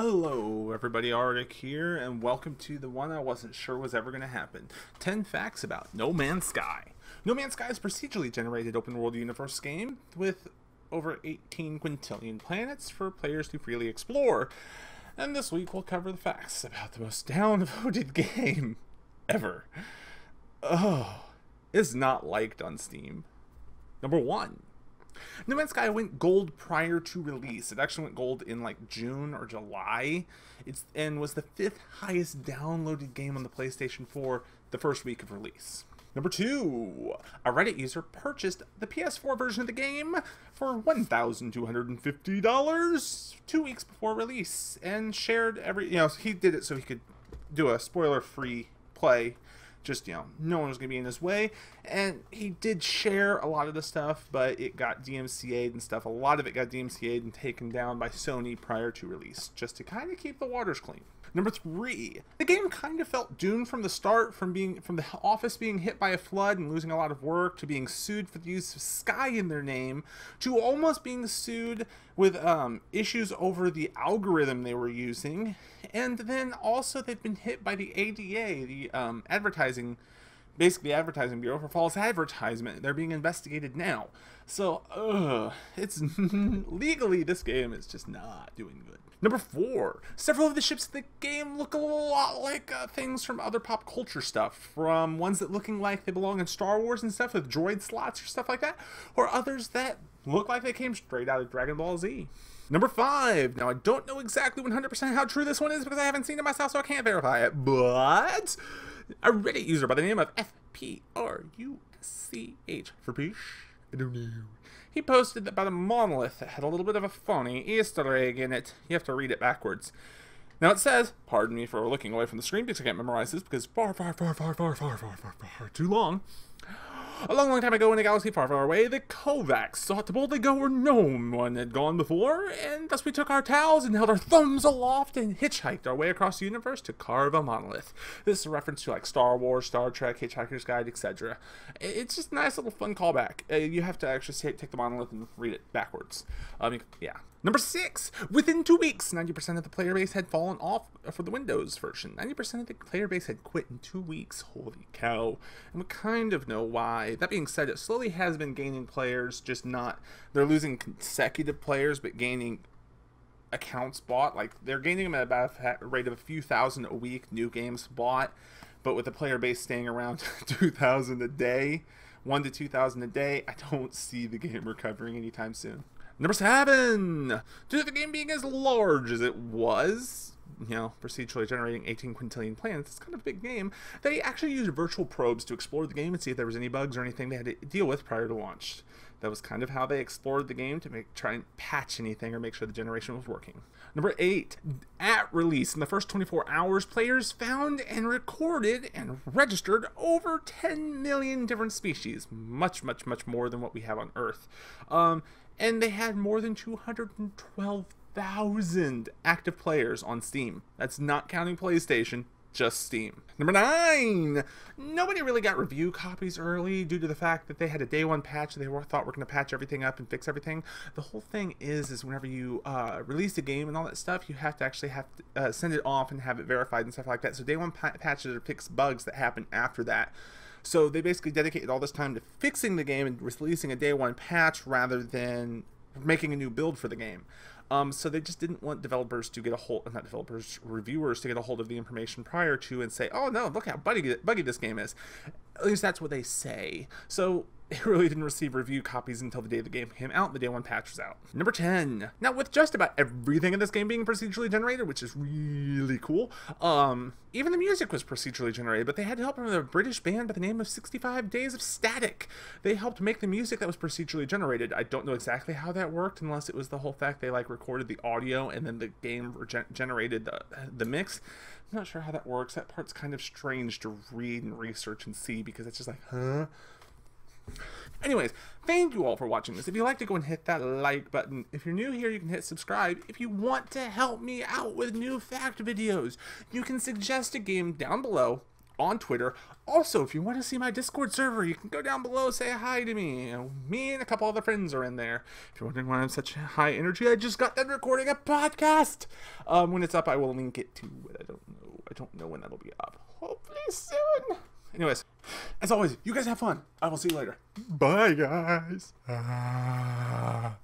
Hello everybody, Artic here, and welcome to the one I wasn't sure was ever going to happen. 10 facts about No Man's Sky. No Man's Sky is a procedurally generated open world universe game with over 18 quintillion planets for players to freely explore. And this week we'll cover the facts about the most downvoted game ever. Oh, is not liked on Steam. Number one, no Man's Sky went gold prior to release. It actually went gold in like June or July. It's and was the fifth highest downloaded game on the PlayStation 4 the first week of release. Number two, a Reddit user purchased the PS4 version of the game for $1,250 two weeks before release and shared every, you know, he did it so he could do a spoiler free play just you know no one was going to be in his way. And he did share a lot of the stuff but it got dmca'd and stuff. A lot of it got dmca'd and taken down by sony prior to release just to kind of keep the waters clean. Number three, the game kind of felt doomed from the start, from being from the office being hit by a flood and losing a lot of work, to being sued for the use of Sky in their name, to almost being sued with um, issues over the algorithm they were using, and then also they've been hit by the ADA, the um, advertising basically advertising bureau for false advertisement. They're being investigated now. So, ugh, it's legally this game is just not doing good. Number four, several of the ships in the game look a lot like uh, things from other pop culture stuff, from ones that looking like they belong in Star Wars and stuff with droid slots or stuff like that, or others that look like they came straight out of Dragon Ball Z. Number five. Now, I don't know exactly 100% how true this one is because I haven't seen it myself, so I can't verify it. But a Reddit user by the name of FPRUSCH for Pish. I don't know. He posted that about a monolith that had a little bit of a funny Easter egg in it. You have to read it backwards. Now it says, pardon me for looking away from the screen because I can't memorize this because far, far, far, far, far, far, far, far, far, too long. A long, long time ago in a galaxy far, far away, the Korvax sought to boldly go where no one had gone before, and thus we took our towels and held our thumbs aloft and hitchhiked our way across the universe to carve a monolith. This is a reference to like Star Wars, Star Trek, Hitchhiker's Guide, etc. It's just a nice little fun callback. Uh, you have to actually take the monolith and read it backwards. Mean, yeah. Number six, within two weeks, 90% of the player base had fallen off for the Windows version. 90% of the player base had quit in two weeks. Holy cow. And we kind of know why. That being said, it slowly has been gaining players, just not, they're losing consecutive players, but gaining accounts bought. Like, they're gaining them at about a rate of a few thousand a week, new games bought. But with the player base staying around 2,000 a day, 1 to 2,000 a day, I don't see the game recovering anytime soon. Number seven, due to the game being as large as it was, you know, procedurally generating 18 quintillion planets, it's kind of a big game, they actually used virtual probes to explore the game and see if there was any bugs or anything they had to deal with prior to launch. That was kind of how they explored the game to make try and patch anything or make sure the generation was working. Number eight, at release, in the first 24 hours, players found and recorded and registered over 10 million different species. Much, much, much more than what we have on Earth. Um, and they had more than 212,000 active players on Steam. That's not counting PlayStation, just Steam. Number nine, nobody really got review copies early due to the fact that they had a day one patch. They were, thought we're going to patch everything up and fix everything. The whole thing is, is whenever you uh, release a game and all that stuff, you have to actually have to uh, send it off and have it verified and stuff like that. So day one pa patches are fix bugs that happen after that. So they basically dedicated all this time to fixing the game and releasing a day one patch rather than making a new build for the game. Um, so they just didn't want developers to get a hold, not developers, reviewers to get a hold of the information prior to and say, oh no, look how buggy, buggy this game is. At least that's what they say. So it really didn't receive review copies until the day the game came out, the day one patch was out. Number 10. Now, with just about everything in this game being procedurally generated, which is really cool, um, even the music was procedurally generated, but they had to help from a British band by the name of 65 Days of Static. They helped make the music that was procedurally generated. I don't know exactly how that worked, unless it was the whole fact they like recorded the audio and then the game generated the, the mix. I'm not sure how that works. That part's kind of strange to read and research and see because it's just like, huh? Anyways, thank you all for watching this. If you like to go and hit that like button. If you're new here, you can hit subscribe. If you want to help me out with new fact videos, you can suggest a game down below on Twitter. Also, if you want to see my Discord server, you can go down below, say hi to me. Me and a couple other friends are in there. If you're wondering why I'm such high energy, I just got done recording a podcast. Um, when it's up, I will link it to it. I don't know. I don't know when that'll be up. Hopefully soon. Anyways, as always, you guys have fun. I will see you later. Bye, guys. Ah.